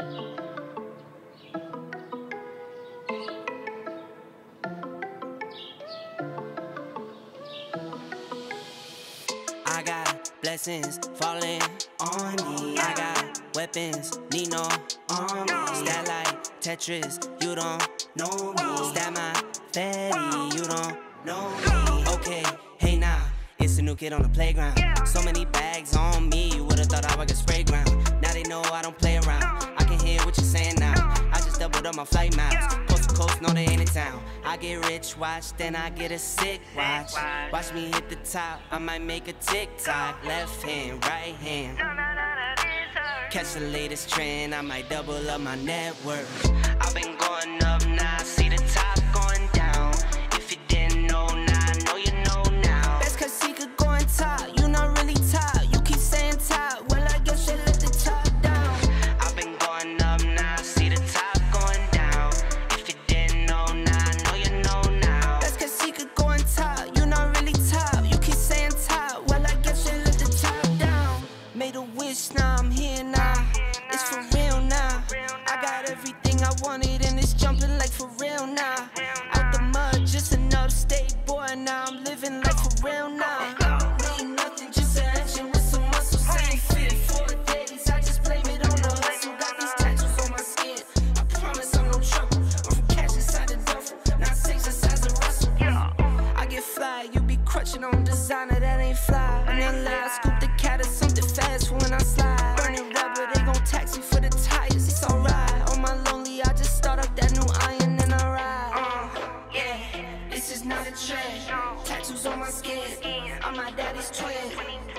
I got blessings falling on me. I got weapons, need no army. Stat like Tetris, you don't know me. Stat my fatty, you don't know me. Okay, hey now, it's a new kid on the playground. So many bags on me, you would've thought I was Sprayground. Now they know I don't play up my flight miles. Coast to coast, no, they ain't in town. I get rich, watch, then I get a sick watch. Watch me hit the top, I might make a TikTok. Left hand, right hand. Catch the latest trend, I might double up my net worth. I've been going up now, see the top everything I wanted and it's jumping like for real now. Out the mud, just another state boy now. I'm living like for real now. Ain't nothing, just an action with some muscle. Same fit for days. I just blame it on the hustle. Got these tattoos on my skin. I promise I'm no trouble. I'm from cash inside the duffel. Not six the size of Russell. I get fly, you be crutching on designer that ain't fly. Tattoos on my skin. I'm my daddy's twin.